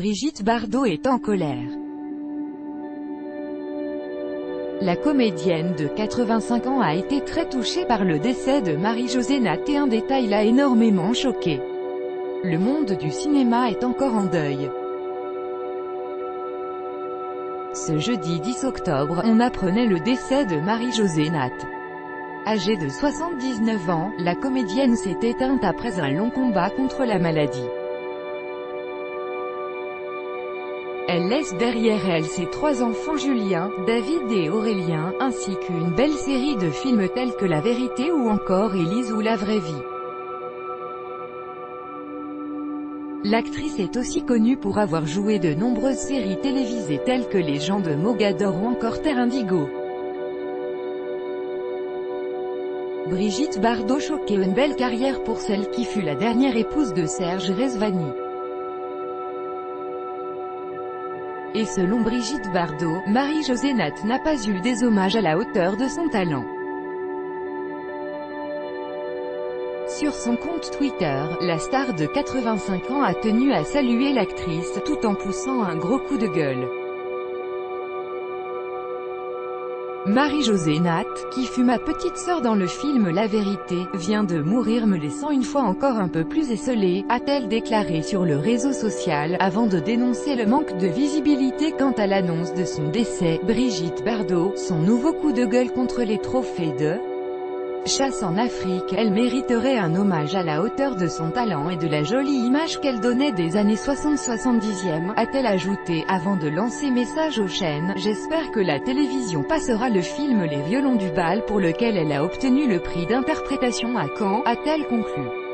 Brigitte Bardot est en colère. La comédienne de 85 ans a été très touchée par le décès de Marie-Josée Nat et un détail l'a énormément choquée. Le monde du cinéma est encore en deuil. Ce jeudi 10 octobre, on apprenait le décès de Marie-Josée Nat. Âgée de 79 ans, la comédienne s'est éteinte après un long combat contre la maladie. Elle laisse derrière elle ses trois enfants Julien, David et Aurélien, ainsi qu'une belle série de films tels que La Vérité ou encore Élise ou La Vraie Vie. L'actrice est aussi connue pour avoir joué de nombreuses séries télévisées telles que Les gens de Mogador ou encore Terre Indigo. Brigitte Bardot choquait une belle carrière pour celle qui fut la dernière épouse de Serge Rezvani. Et selon Brigitte Bardot, Marie-Josée Nat n'a pas eu des hommages à la hauteur de son talent. Sur son compte Twitter, la star de 85 ans a tenu à saluer l'actrice, tout en poussant un gros coup de gueule. Marie-Josée Nat, qui fut ma petite sœur dans le film La Vérité, vient de mourir me laissant une fois encore un peu plus esselée, a-t-elle déclaré sur le réseau social, avant de dénoncer le manque de visibilité quant à l'annonce de son décès, Brigitte Bardot, son nouveau coup de gueule contre les trophées de chasse en Afrique, elle mériterait un hommage à la hauteur de son talent et de la jolie image qu'elle donnait des années 60-70e, a-t-elle ajouté, avant de lancer message aux chaînes, j'espère que la télévision passera le film Les violons du bal pour lequel elle a obtenu le prix d'interprétation à Caen, a-t-elle conclu.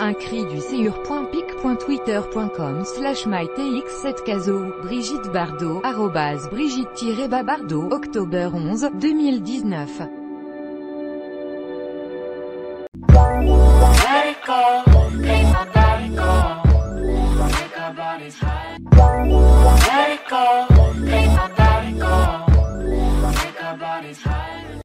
Un cri du séur.pic.twitter.com slash mytx7 caso, Brigitte Bardot, arrobase Brigitte-Bardot, octobre 11, 2019.